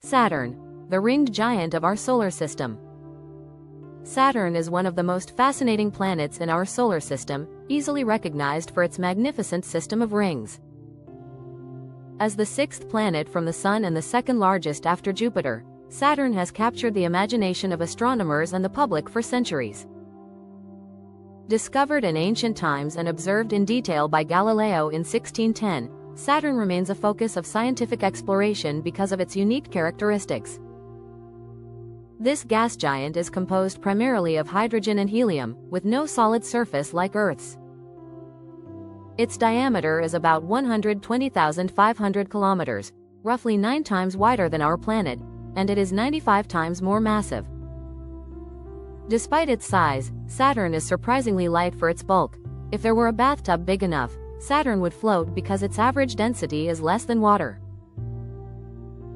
Saturn, the ringed giant of our solar system. Saturn is one of the most fascinating planets in our solar system, easily recognized for its magnificent system of rings. As the sixth planet from the Sun and the second largest after Jupiter, Saturn has captured the imagination of astronomers and the public for centuries. Discovered in ancient times and observed in detail by Galileo in 1610, Saturn remains a focus of scientific exploration because of its unique characteristics. This gas giant is composed primarily of hydrogen and helium, with no solid surface like Earth's. Its diameter is about 120,500 kilometers, roughly 9 times wider than our planet, and it is 95 times more massive. Despite its size, Saturn is surprisingly light for its bulk. If there were a bathtub big enough, Saturn would float because its average density is less than water.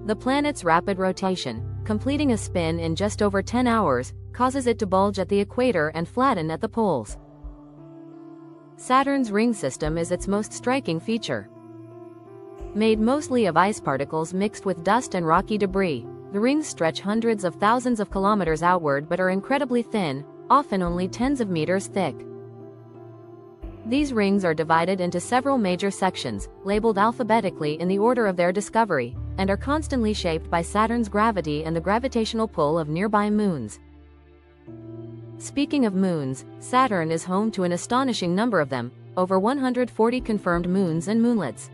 The planet's rapid rotation, completing a spin in just over 10 hours, causes it to bulge at the equator and flatten at the poles. Saturn's ring system is its most striking feature. Made mostly of ice particles mixed with dust and rocky debris, the rings stretch hundreds of thousands of kilometers outward but are incredibly thin, often only tens of meters thick. These rings are divided into several major sections, labeled alphabetically in the order of their discovery, and are constantly shaped by Saturn's gravity and the gravitational pull of nearby moons. Speaking of moons, Saturn is home to an astonishing number of them, over 140 confirmed moons and moonlets.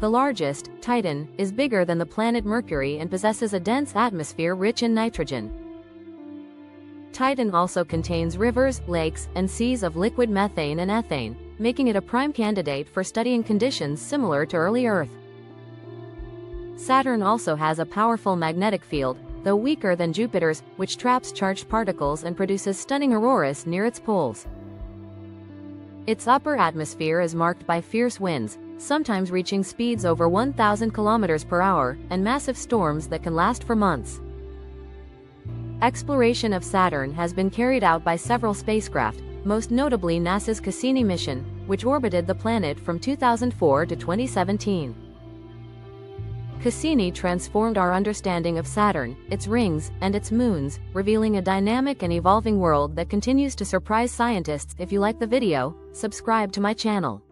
The largest, Titan, is bigger than the planet Mercury and possesses a dense atmosphere rich in nitrogen. Titan also contains rivers, lakes, and seas of liquid methane and ethane, making it a prime candidate for studying conditions similar to early Earth. Saturn also has a powerful magnetic field, though weaker than Jupiter's, which traps charged particles and produces stunning auroras near its poles. Its upper atmosphere is marked by fierce winds, sometimes reaching speeds over 1,000 kilometers per hour, and massive storms that can last for months. Exploration of Saturn has been carried out by several spacecraft, most notably NASA's Cassini mission, which orbited the planet from 2004 to 2017. Cassini transformed our understanding of Saturn, its rings, and its moons, revealing a dynamic and evolving world that continues to surprise scientists. If you like the video, subscribe to my channel.